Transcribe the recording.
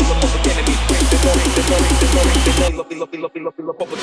Pilo, pilo, pilo, pilo, pilo, pilo, pilo, pilo, pilo, pilo, pilo, pilo, pilo, pilo,